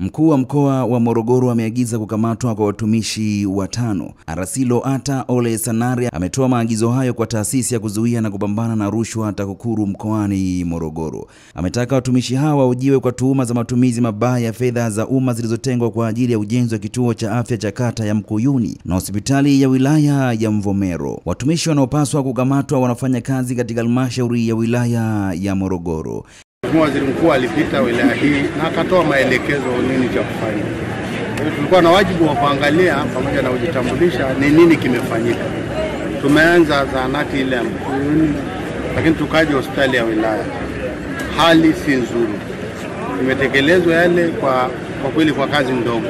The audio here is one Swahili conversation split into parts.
Mkuu wa mkoa wa Morogoro ameagiza kukamatwa kwa watumishi watano. Arasilo Ata Ole Sanare ametoa maagizo hayo kwa taasisi ya kuzuia na kupambana na rushwa TAKUKURU mkoani Morogoro. Ametaka watumishi hawa wahojiwe kwa tuhuma za matumizi mabaya ya fedha za umma zilizotengwa kwa ajili ya ujenzi wa kituo cha afya cha kata ya Mkuyuni na hospitali ya wilaya ya Mvomero. Watumishi wanaopaswa kukamatwa wanafanya kazi katika halmashauri ya wilaya ya Morogoro. Mheshimiwa Waziri Mkuu alipita wilaya hii na akatoa maelekezo nini cha kufanya. Tulikuwa na wajibu wa kuangalia pamoja na kujitambulisha ni nini kimefanyika. Tumeanza zahanati ile ya Mkuuni, lakini tukaja hospitali ya wilaya, hali si nzuri. Imetekelezwa yale kwa, kwa kweli kwa kazi ndogo,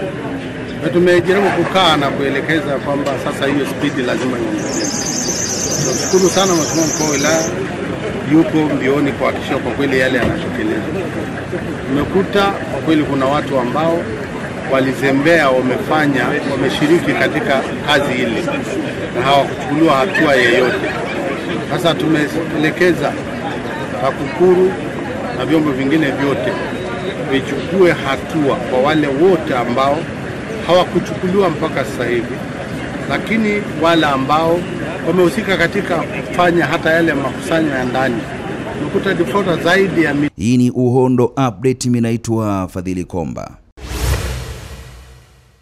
tumejaribu kukaa na kuelekeza kwamba sasa hiyo spidi lazima iongezeke. Tunashukuru sana Mheshimiwa Mkuu wa wilaya yuko mbioni kuhakikisha kwa kweli yale yanatekelezwa. Tumekuta kwa kweli kuna watu ambao walizembea, wamefanya, wameshiriki katika kazi ile na hawakuchukuliwa hatua yeyote. Sasa tumeelekeza TAKUKURU na vyombo vingine vyote vichukue hatua kwa wale wote ambao hawakuchukuliwa mpaka sasa hivi, lakini wale ambao wamehusika katika kufanya hata yale makusanyo ya ndani umekuta zaidi ya Hii ni Uhondo Update. Mimi naitwa Fadhili Komba.